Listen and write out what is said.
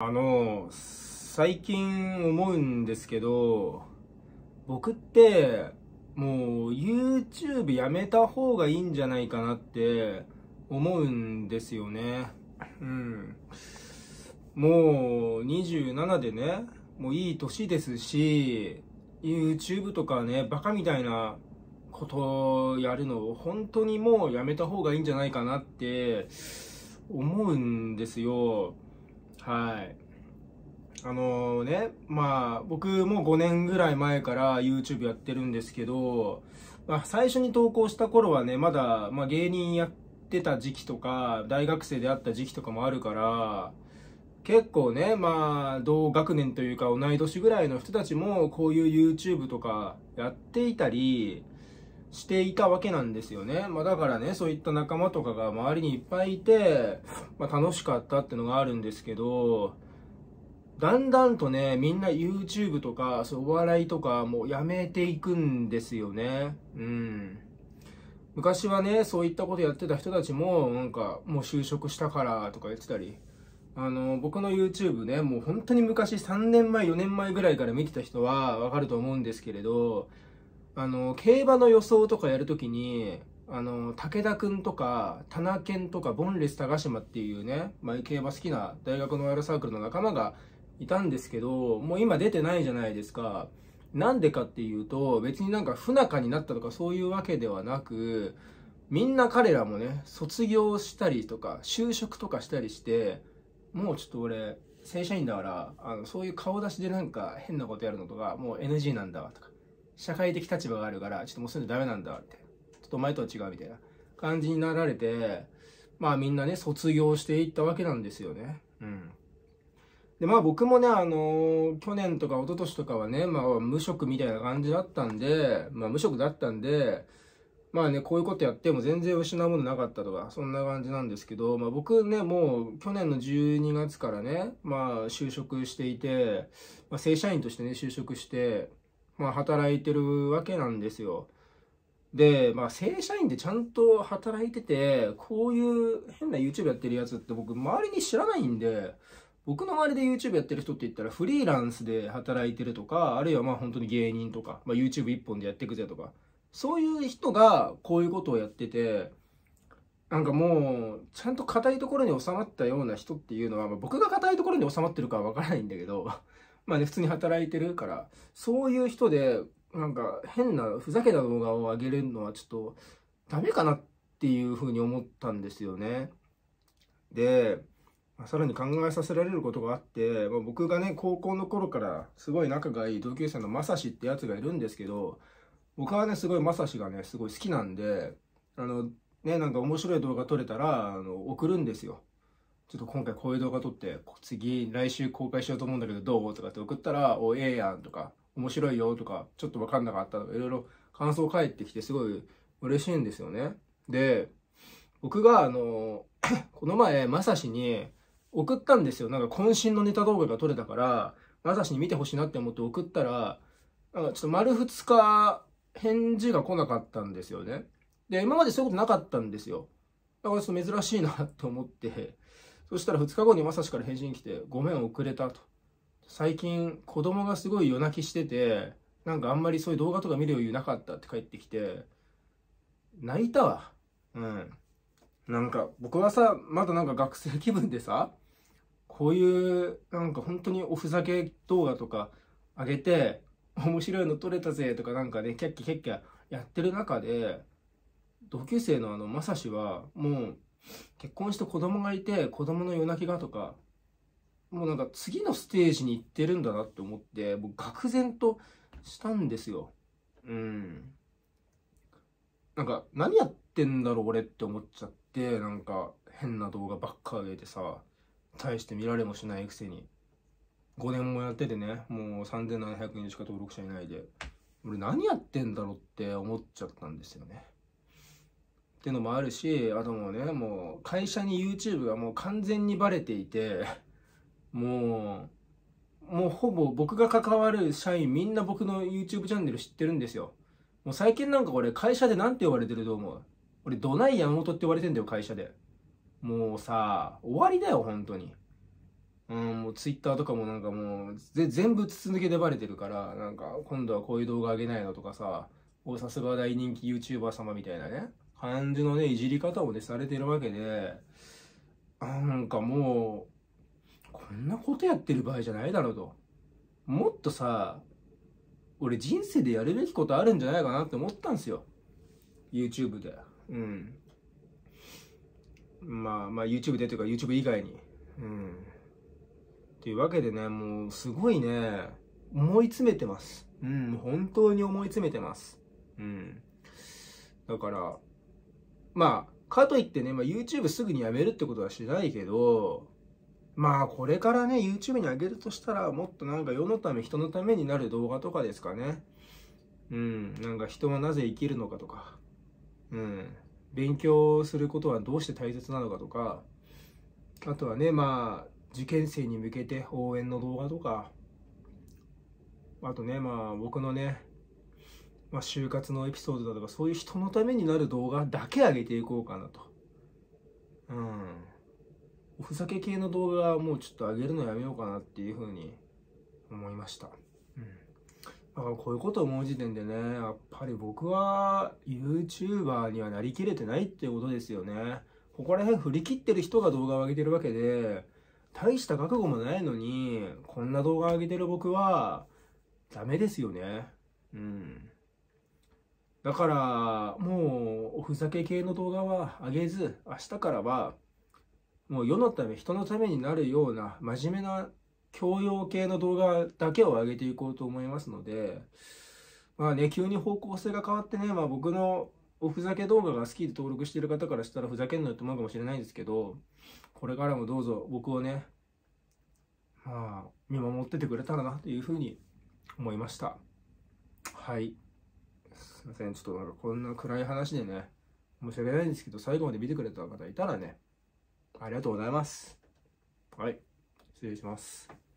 あの、最近思うんですけど、僕って、もう YouTube やめた方がいいんじゃないかなって思うんですよね。うん。もう27でね、もういい年ですし、YouTube とかね、バカみたいなことをやるのを本当にもうやめた方がいいんじゃないかなって思うんですよ。はい。あのね、まあ、僕も5年ぐらい前から YouTube やってるんですけど、まあ、最初に投稿した頃はね、まだ、まあ、芸人やってた時期とか、大学生であった時期とかもあるから、結構ね、まあ、同学年というか同い年ぐらいの人たちも、こういう YouTube とかやっていたり、していたわけなんですよね。まあだからね、そういった仲間とかが周りにいっぱいいて、まあ楽しかったってのがあるんですけど、だんだんとね、みんな YouTube とか、そうお笑いとかもうやめていくんですよね。うん。昔はね、そういったことやってた人たちも、なんか、もう就職したからとか言ってたり、あの、僕の YouTube ね、もう本当に昔3年前、4年前ぐらいから見てた人はわかると思うんですけれど、あの、競馬の予想とかやるときに、あの、武田くんとか、田中健とか、ボンレス高島っていうね、まあ、競馬好きな大学のワイルドサークルの仲間がいたんですけど、もう今出てないじゃないですか。なんでかっていうと、別になんか不仲になったとかそういうわけではなく、みんな彼らもね、卒業したりとか、就職とかしたりして、もうちょっと俺、正社員だから、あの、そういう顔出しでなんか変なことやるのとか、もう NG なんだわとか、社会的立場があるから、ちょっともうそういうのダメなんだわって。ちょっとお前とは違うみたいな感じになられて、まあみんなね、卒業していったわけなんですよね。うん。で、まあ僕もね、あの去年とか一昨年とかはね、まあ無職みたいな感じだったんで、まあ無職だったんで、まあね、こういうことやっても全然失うものなかったとか、そんな感じなんですけど、まあ僕ね、もう去年の12月からね、まあ就職していて、まあ正社員としてね、就職して、まあ働いてるわけなんですよ。で、まあ正社員でちゃんと働いてて、こういう変な YouTube やってるやつって僕周りに知らないんで、僕の周りで YouTube やってる人って言ったらフリーランスで働いてるとか、あるいはまあ本当に芸人とか、まあ YouTube 一本でやっていくぜとか、そういう人がこういうことをやってて、なんかもう、ちゃんと硬いところに収まったような人っていうのは、まあ、僕が硬いところに収まってるかはわからないんだけど、まあね、普通に働いてるから、そういう人で、なんか変なふざけた動画を上げるのはちょっとダメかなっていうふうに思ったんですよね。で、まあさらに考えさせられることがあって、まあ、僕がね、高校の頃からすごい仲がいい同級生のまさしってやつがいるんですけど、僕はね、すごいまさしがね、すごい好きなんで、あの、ね、なんか面白い動画撮れたら、あの、送るんですよ。ちょっと今回こういう動画撮って、次、来週公開しようと思うんだけど、どうとかって送ったら、お、ええやんとか、面白いよとか、ちょっとわかんなかったとか、いろいろ感想返ってきて、すごい嬉しいんですよね。で、僕が、あの、この前、まさしに送ったんですよ。なんか渾身のネタ動画が撮れたから、まさしに見てほしいなって思って送ったら、なんかちょっと丸2日、返事が来なかったんですよね。で、今までそういうことなかったんですよ。だからちょっと珍しいなって思って、そしたら2日後にまさしから返信来て、ごめん遅れたと。最近子供がすごい夜泣きしてて、なんかあんまりそういう動画とか見る余裕なかったって帰ってきて、泣いたわ。うん。なんか僕はさ、まだなんか学生気分でさ、こういうなんか本当におふざけ動画とか上げて、面白いの撮れたぜとかなんかね、キャッキャキャッキャやってる中で、同級生のあの、まさしは、もう、結婚して子供がいて、子供の夜泣きがとか、もうなんか次のステージに行ってるんだなって思って、僕、愕然としたんですよ。うん。なんか、何やってんだろう俺って思っちゃって、なんか、変な動画ばっか上げてさ、大して見られもしないくせに。5年もやっててね、もう3700人しか登録者いないで、俺何やってんだろうって思っちゃったんですよね。っていうのもあるし、あともうね、もう会社に YouTube がもう完全にバレていて、もう、もうほぼ僕が関わる社員みんな僕の YouTube チャンネル知ってるんですよ。もう最近なんか俺会社でなんて言われてると思う？俺ドナイ山本って言われてんだよ会社で。もうさ、終わりだよ本当に。うん、もうツイッターとかもなんかもう、全部筒抜けでバレてるから、なんか今度はこういう動画上げないのとかさ、おさすが大人気 YouTuber 様みたいなね、感じのね、いじり方をね、されてるわけで、なんかもう、こんなことやってる場合じゃないだろうと。もっとさ、俺人生でやるべきことあるんじゃないかなって思ったんですよ。YouTube で。うん。まあまあ YouTube でというか YouTube 以外に。うん。というわけでね、もうすごいね、思い詰めてます。うん、本当に思い詰めてます。うん。だから、まあ、かといってね、まあ、YouTube すぐにやめるってことはしないけど、まあ、これからね、YouTube に上げるとしたら、もっとなんか世のため、人のためになる動画とかですかね。うん、なんか人はなぜ生きるのかとか、うん、勉強することはどうして大切なのかとか、あとはね、まあ、受験生に向けて応援の動画とか、あとね、まあ、僕のね、まあ、就活のエピソードだとか、そういう人のためになる動画だけ上げていこうかなと。うん。おふざけ系の動画はもうちょっと上げるのやめようかなっていうふうに思いました。うん。だからこういうことを思う時点でね、やっぱり僕は YouTuber にはなりきれてないっていうことですよね。ここら辺振り切ってる人が動画を上げてるわけで、大した覚悟もないのに、こんな動画上げてる僕は、ダメですよね。うん。だから、もう、おふざけ系の動画は上げず、明日からは、もう世のため、人のためになるような、真面目な教養系の動画だけを上げていこうと思いますので、まあね、急に方向性が変わってね、まあ僕のおふざけ動画が好きで登録してる方からしたらふざけんのよって思うかもしれないんですけど、これからもどうぞ僕をね、まあ、見守っててくれたらなというふうに思いました。はい。すいません。ちょっとなんかこんな暗い話でね、申し訳ないんですけど、最後まで見てくれた方いたらね、ありがとうございます。はい。失礼します。